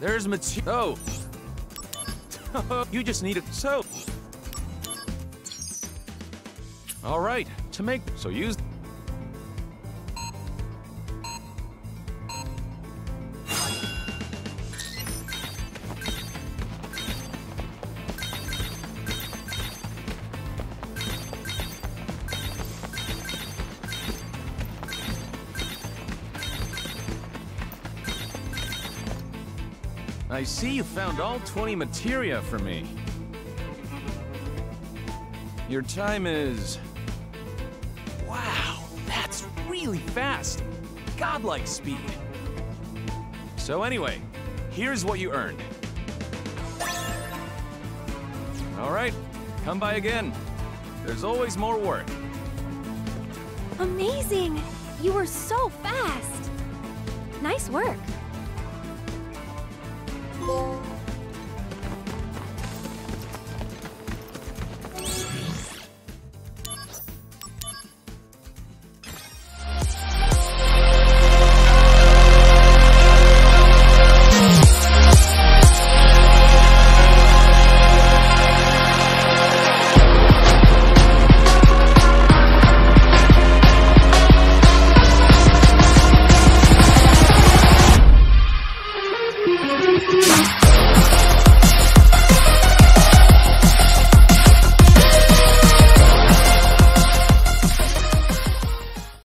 There's material. Oh. you just need a soap. All right, to make. So use. I see you found all 20 materia for me. Your time is... Wow, that's really fast. Godlike speed. So anyway, here's what you earned. All right, come by again. There's always more work. Amazing! You were so fast! Nice work.